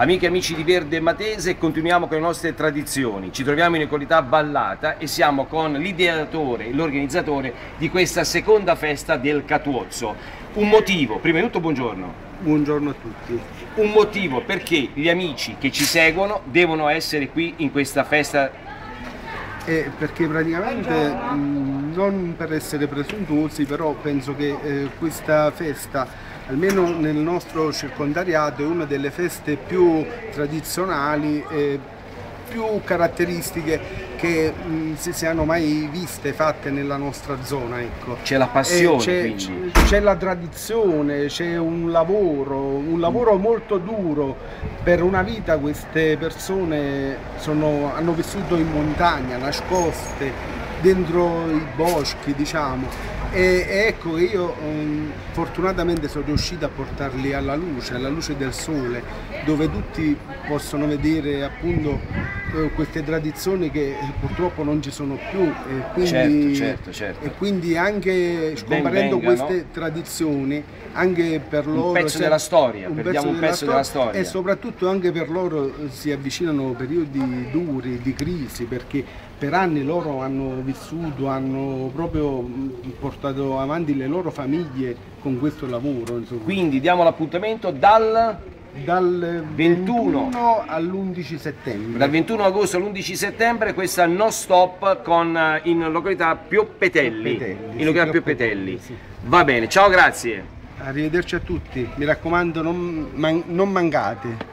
Amiche e amici di Verde Matese, continuiamo con le nostre tradizioni. Ci troviamo in località Vallata e siamo con l'ideatore e l'organizzatore di questa seconda festa del Catuozzo. Un motivo, prima di tutto buongiorno. Buongiorno a tutti. Un motivo perché gli amici che ci seguono devono essere qui in questa festa eh, perché praticamente mh, non per essere presuntuosi però penso che eh, questa festa almeno nel nostro circondariato è una delle feste più tradizionali e più caratteristiche che mh, si siano mai viste fatte nella nostra zona. Ecco. C'è la passione, c'è, la tradizione, c'è un lavoro, un lavoro molto duro. Per una vita queste persone sono, hanno vissuto in montagna, nascoste, dentro i boschi, diciamo e, e ecco che io um, fortunatamente sono riuscito a portarli alla luce, alla luce del sole, dove tutti possono vedere appunto queste tradizioni che eh, purtroppo non ci sono più e quindi, certo, certo, certo. E quindi anche scomparendo venga, queste no? tradizioni anche per loro un pezzo della storia, un perdiamo pezzo un pezzo della, della storia e soprattutto anche per loro si avvicinano periodi duri di crisi perché per anni loro hanno vissuto, hanno proprio portato avanti le loro famiglie con questo lavoro. Insomma. Quindi diamo l'appuntamento dal dal 21, all'11 settembre. Dal 21 agosto all'11 settembre questa no stop con, eh, in località Pioppetelli. Pioppetelli in località sì, Pioppetelli. Sì. Va bene, ciao, grazie. Arrivederci a tutti, mi raccomando non, man, non mancate.